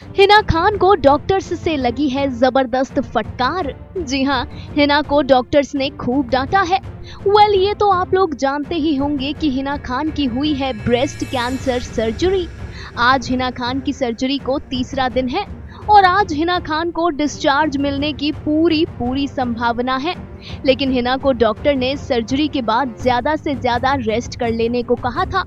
हिना खान को डॉक्टर्स से लगी है ज़बरदस्त फटकार। जी हाँ हिना को डॉक्टर्स ने खूब डांटा है। वेल ये तो आप लोग जानते ही होंगे कि हिना खान की हुई है ब्रेस्ट कैंसर सर्जरी आज हिना खान की सर्जरी को तीसरा दिन है और आज हिना खान को डिस्चार्ज मिलने की पूरी पूरी संभावना है। लेकिन हिना को डॉक्टर ने सर्जरी के बाद ज़्यादा से ज़्यादा रेस्ट कर लेने को कहा था।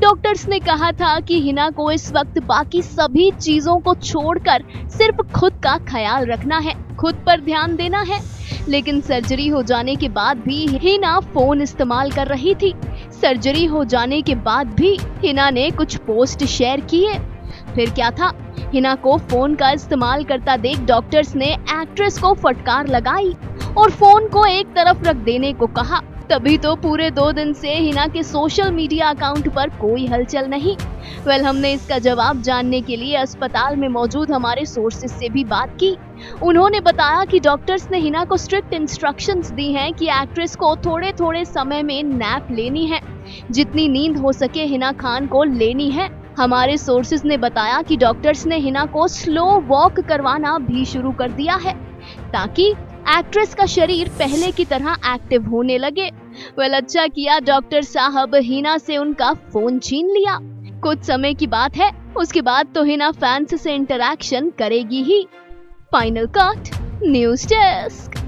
डॉक्टर्स ने कहा था कि हिना को इस वक्त बाकी सभी चीज़ों को छोड़कर सिर्फ़ खुद का ख्याल रखना है, खुद पर ध्यान देना है। लेकिन सर्जरी हो जाने के बाद भी हिना फ़ोन इस्तेमाल कर रही थी। सर्जरी हो जाने के बाद भी हिना ने कुछ पोस्ट शेयर किए। फिर क्या था? हिना को फ़ोन का इस्तेमाल करता देख डॉक्टर्स ने एक्ट्रेस को फटकार लगाई और फ़ोन को एक तरफ़ रख देने को कहा। तभी तो पूरे दो दिन से हिना के सोशल मीडिया अकाउंट पर कोई हलचल नहीं। वेल हमने इसका जवाब जानने के लिए अस्पताल में मौजूद हमारे सोर्सेज से भी बात की। उन्होंने बताया कि डॉक्टर्स ने हिना को स्ट्रिक्ट इंस्ट्रक्शंस दी हैं कि एक्ट्रेस को थोड़े थोड़े समय में नैप लेनी है। जितनी नींद हो सके हिना खान को लेनी है। हमारे सोर्सेज ने बताया कि डॉक्टर्स ने हिना को स्लो वॉक करवाना भी शुरू कर दिया है, ताकि एक्ट्रेस का शरीर पहले की तरह एक्टिव होने लगे। वेल अच्छा किया डॉक्टर साहब, हिना से उनका फ़ोन छीन लिया। कुछ समय की बात है, उसके बाद तो हिना फैंस से इंटरेक्शन करेगी ही। Final cut news desk